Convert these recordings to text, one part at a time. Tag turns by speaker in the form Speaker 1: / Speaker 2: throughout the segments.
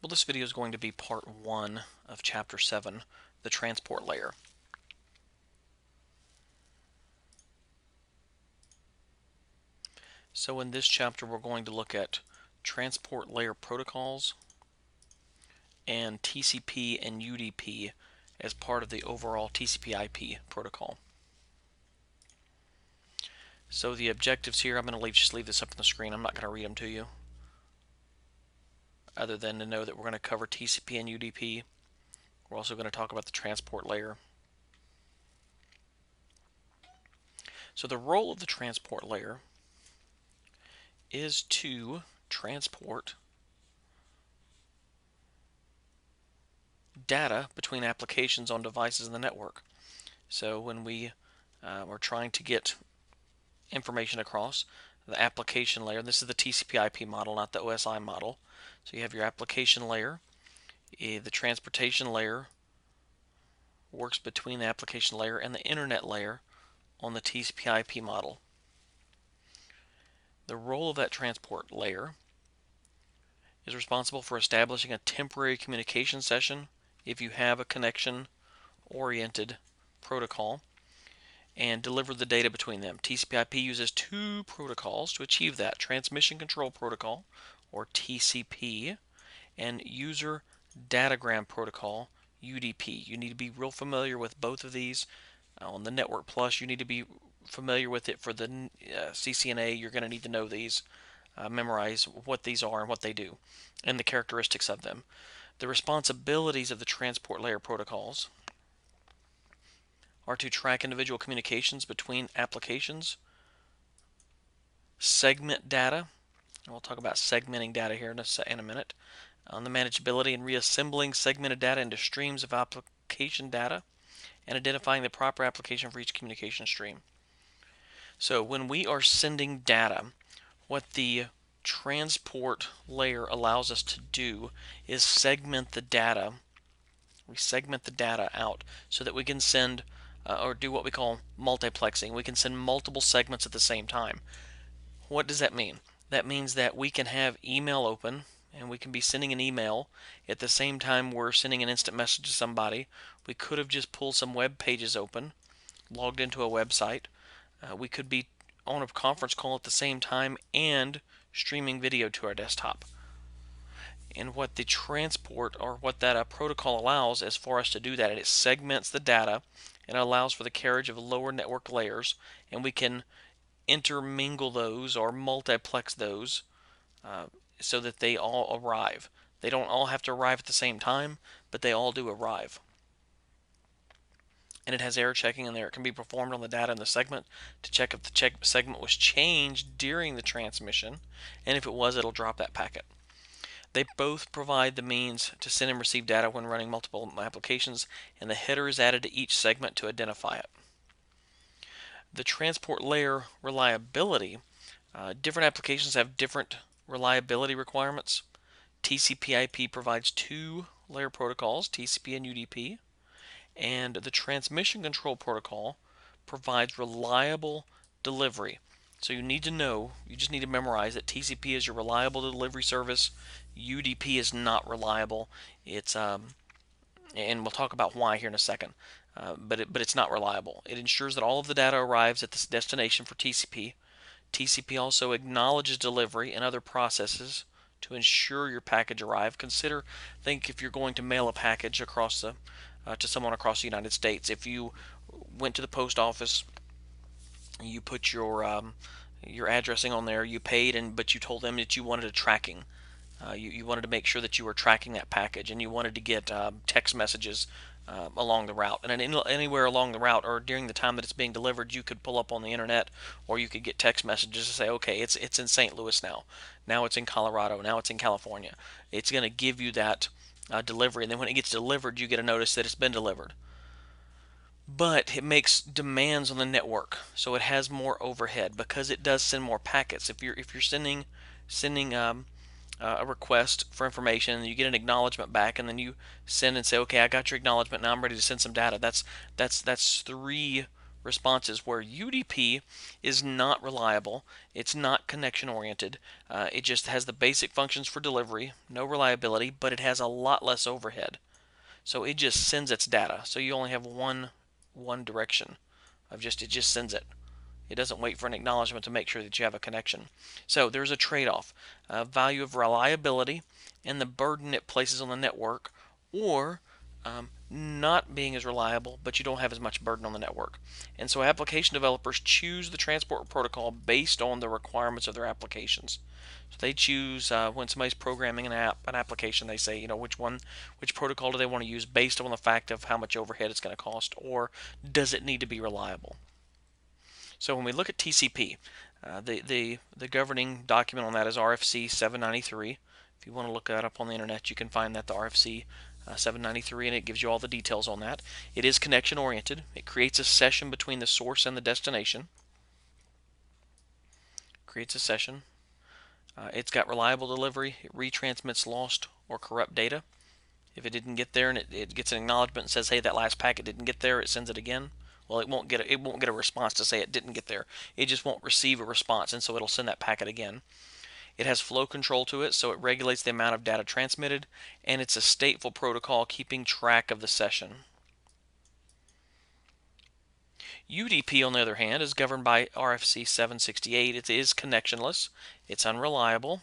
Speaker 1: Well, this video is going to be part one of chapter seven, the transport layer. So in this chapter, we're going to look at transport layer protocols and TCP and UDP as part of the overall TCP IP protocol. So the objectives here, I'm going to leave, just leave this up on the screen. I'm not going to read them to you other than to know that we're going to cover TCP and UDP. We're also going to talk about the transport layer. So the role of the transport layer is to transport data between applications on devices in the network. So when we uh, are trying to get information across the application layer, this is the TCP IP model, not the OSI model. So you have your application layer. Eh, the transportation layer works between the application layer and the internet layer on the TCP IP model. The role of that transport layer is responsible for establishing a temporary communication session if you have a connection oriented protocol and deliver the data between them. TCP/IP uses two protocols to achieve that: Transmission Control Protocol, or TCP, and User Datagram Protocol, UDP. You need to be real familiar with both of these. Uh, on the Network Plus, you need to be familiar with it. For the uh, CCNA, you're going to need to know these, uh, memorize what these are and what they do, and the characteristics of them. The responsibilities of the transport layer protocols are to track individual communications between applications, segment data, and we'll talk about segmenting data here in a, in a minute, on the manageability and reassembling segmented data into streams of application data, and identifying the proper application for each communication stream. So when we are sending data, what the transport layer allows us to do is segment the data. We segment the data out so that we can send uh, or do what we call multiplexing. We can send multiple segments at the same time. What does that mean? That means that we can have email open and we can be sending an email at the same time we're sending an instant message to somebody. We could have just pulled some web pages open, logged into a website. Uh, we could be on a conference call at the same time and streaming video to our desktop. And what the transport or what that uh, protocol allows is for us to do that. It segments the data and allows for the carriage of lower network layers and we can intermingle those or multiplex those uh, so that they all arrive. They don't all have to arrive at the same time, but they all do arrive. And it has error checking in there. It can be performed on the data in the segment to check if the check segment was changed during the transmission, and if it was, it'll drop that packet. They both provide the means to send and receive data when running multiple applications, and the header is added to each segment to identify it. The transport layer reliability, uh, different applications have different reliability requirements. TCP/IP provides two layer protocols, TCP and UDP, and the transmission control protocol provides reliable delivery. So you need to know, you just need to memorize that TCP is your reliable delivery service. UDP is not reliable. It's um, and we'll talk about why here in a second. Uh, but it, but it's not reliable. It ensures that all of the data arrives at the destination for TCP. TCP also acknowledges delivery and other processes to ensure your package arrive. Consider, think if you're going to mail a package across the uh, to someone across the United States. If you went to the post office you put your um, your addressing on there, you paid, and but you told them that you wanted a tracking. Uh, you, you wanted to make sure that you were tracking that package, and you wanted to get uh, text messages uh, along the route. And anywhere along the route, or during the time that it's being delivered, you could pull up on the internet, or you could get text messages to say, okay, it's it's in St. Louis now. Now it's in Colorado. Now it's in California. It's going to give you that uh, delivery, and then when it gets delivered, you get a notice that it's been delivered but it makes demands on the network so it has more overhead because it does send more packets if you're if you're sending sending um, uh, a request for information you get an acknowledgement back and then you send and say okay I got your acknowledgement now I'm ready to send some data that's that's that's three responses where UDP is not reliable, it's not connection oriented, uh, it just has the basic functions for delivery, no reliability, but it has a lot less overhead. So it just sends its data. So you only have one one direction of just it just sends it. It doesn't wait for an acknowledgement to make sure that you have a connection. So there's a trade-off: value of reliability and the burden it places on the network, or um, not being as reliable, but you don't have as much burden on the network. And so application developers choose the transport protocol based on the requirements of their applications. So they choose uh, when somebody's programming an app, an application, they say, you know, which one, which protocol do they want to use based on the fact of how much overhead it's going to cost, or does it need to be reliable? So when we look at TCP, uh, the, the, the governing document on that is RFC 793. If you want to look that up on the internet, you can find that the RFC uh, 793 and it gives you all the details on that. It is connection oriented. It creates a session between the source and the destination. Creates a session. Uh, it's got reliable delivery. It retransmits lost or corrupt data. If it didn't get there and it, it gets an acknowledgement and says, "Hey, that last packet didn't get there," it sends it again. Well, it won't get a, it won't get a response to say it didn't get there. It just won't receive a response, and so it'll send that packet again. It has flow control to it, so it regulates the amount of data transmitted, and it's a stateful protocol keeping track of the session. UDP, on the other hand, is governed by RFC 768. It is connectionless. It's unreliable.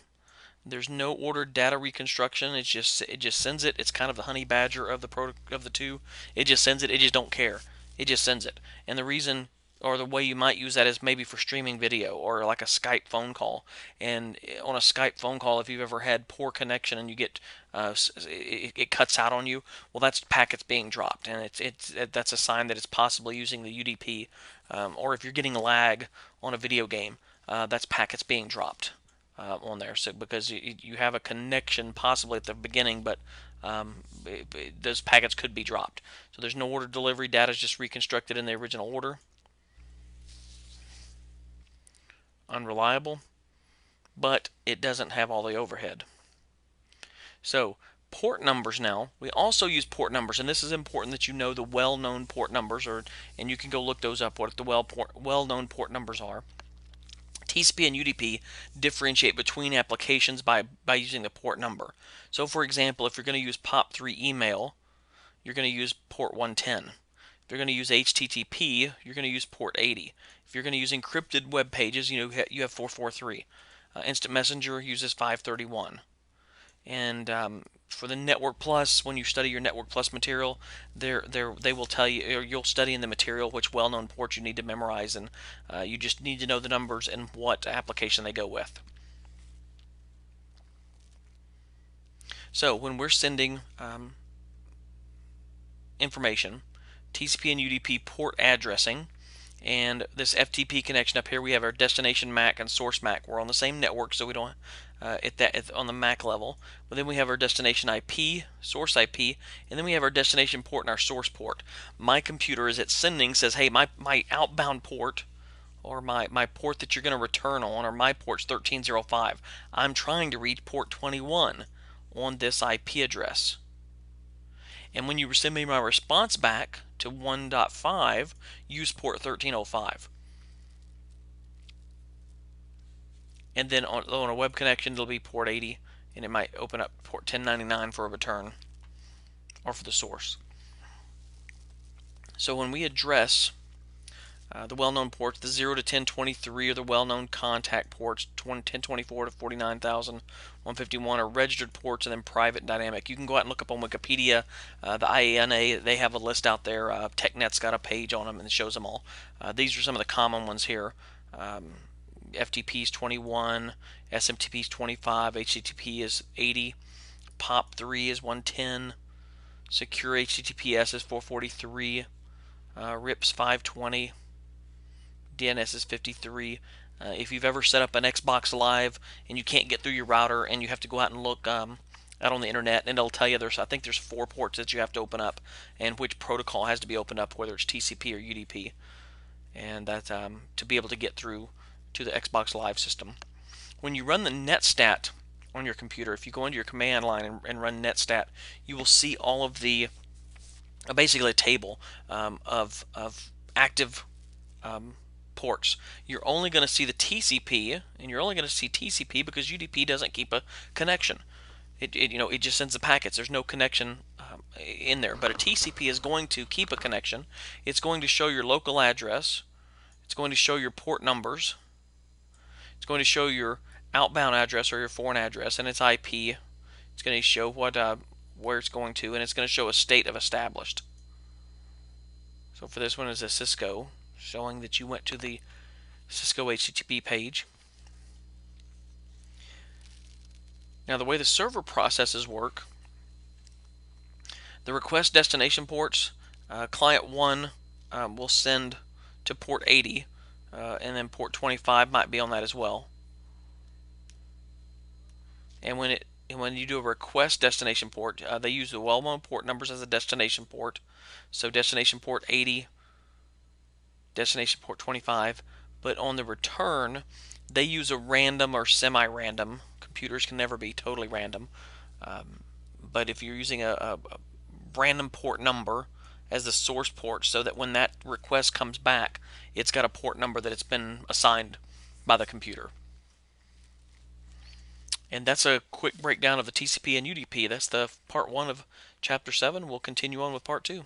Speaker 1: There's no ordered data reconstruction. It just it just sends it. It's kind of the honey badger of the of the two. It just sends it. It just don't care. It just sends it. And the reason or the way you might use that is maybe for streaming video or like a Skype phone call. And on a Skype phone call, if you've ever had poor connection and you get uh, it, it, cuts out on you, well, that's packets being dropped, and it's it's that's a sign that it's possibly using the UDP. Um, or if you're getting lag on a video game, uh, that's packets being dropped uh, on there. So because you, you have a connection possibly at the beginning, but um, it, it, those packets could be dropped. So there's no order delivery. Data is just reconstructed in the original order. unreliable, but it doesn't have all the overhead. So port numbers now, we also use port numbers, and this is important that you know the well-known port numbers, or and you can go look those up, what the well port, well-known port numbers are. TCP and UDP differentiate between applications by, by using the port number. So for example, if you're going to use POP3 email, you're going to use port 110. If you're going to use HTTP, you're going to use port 80. If you're going to use encrypted web pages, you know you have 443. Uh, Instant Messenger uses 531. And um, for the Network Plus, when you study your Network Plus material, they're, they're, they will tell you, or you'll study in the material which well-known ports you need to memorize, and uh, you just need to know the numbers and what application they go with. So when we're sending um, information, TCP and UDP port addressing, and this FTP connection up here we have our destination MAC and source MAC we're on the same network so we don't uh, at that at, on the MAC level. But then we have our destination IP source IP and then we have our destination port and our source port. My computer as it's sending says hey my my outbound port or my, my port that you're going to return on or my port's 1305 I'm trying to reach port 21 on this IP address. And when you send me my response back to 1.5, use port 1305. And then on, on a web connection, it'll be port 80, and it might open up port 1099 for a return or for the source. So when we address uh, the well-known ports, the 0 to 1023 are the well-known contact ports, 1024 to 49,151 are registered ports, and then private dynamic. You can go out and look up on Wikipedia, uh, the IANA, they have a list out there. Uh, TechNet's got a page on them and shows them all. Uh, these are some of the common ones here. Um, FTP is 21, SMTP is 25, HTTP is 80, POP3 is 110, Secure HTTPS is 443, uh, RIPS 520. DNS is 53. Uh, if you've ever set up an Xbox Live and you can't get through your router and you have to go out and look um, out on the internet and it'll tell you there's I think there's four ports that you have to open up and which protocol has to be opened up whether it's TCP or UDP and that um, to be able to get through to the Xbox Live system. When you run the netstat on your computer, if you go into your command line and, and run netstat, you will see all of the uh, basically a table um, of, of active um, ports. You're only going to see the TCP, and you're only going to see TCP because UDP doesn't keep a connection. It, it you know it just sends the packets. There's no connection um, in there. But a TCP is going to keep a connection. It's going to show your local address. It's going to show your port numbers. It's going to show your outbound address or your foreign address and its IP. It's going to show what uh, where it's going to, and it's going to show a state of established. So for this one is a Cisco, showing that you went to the Cisco HTTP page. Now the way the server processes work, the request destination ports, uh, client 1 um, will send to port 80, uh, and then port 25 might be on that as well. And when it and when you do a request destination port, uh, they use the well-known port numbers as a destination port. So destination port 80, destination port 25. But on the return, they use a random or semi-random. Computers can never be totally random. Um, but if you're using a, a, a random port number as the source port, so that when that request comes back, it's got a port number that it's been assigned by the computer. And that's a quick breakdown of the TCP and UDP. That's the part one of chapter seven. We'll continue on with part two.